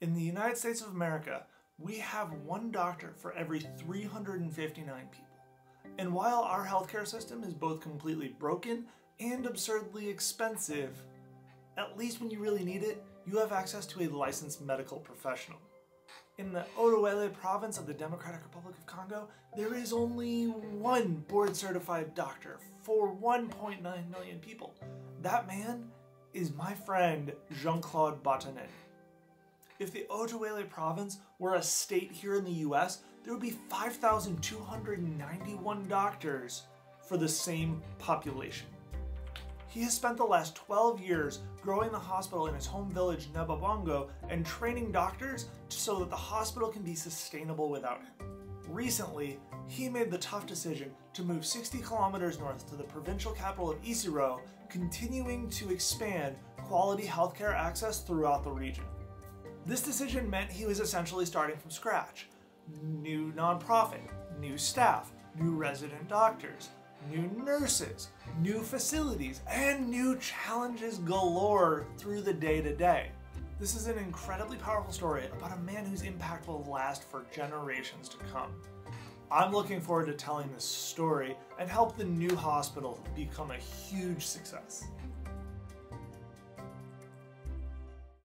In the United States of America, we have one doctor for every 359 people. And while our healthcare system is both completely broken and absurdly expensive, at least when you really need it, you have access to a licensed medical professional. In the Haut-Uélé province of the Democratic Republic of Congo, there is only one board certified doctor for 1.9 million people. That man is my friend Jean Claude Batanet. If the Haut-Uélé province were a state here in the US, there would be 5,291 doctors for the same population. He has spent the last 12 years growing the hospital in his home village Nebobongo and training doctors so that the hospital can be sustainable without him. Recently, he made the tough decision to move 60 kilometers north to the provincial capital of Isiro, continuing to expand quality healthcare access throughout the region. This decision meant he was essentially starting from scratch. New nonprofit, new staff, new resident doctors, new nurses, new facilities, and new challenges galore through the day to day. This is an incredibly powerful story about a man whose impact will last for generations to come. I'm looking forward to telling this story and help the new hospital become a huge success.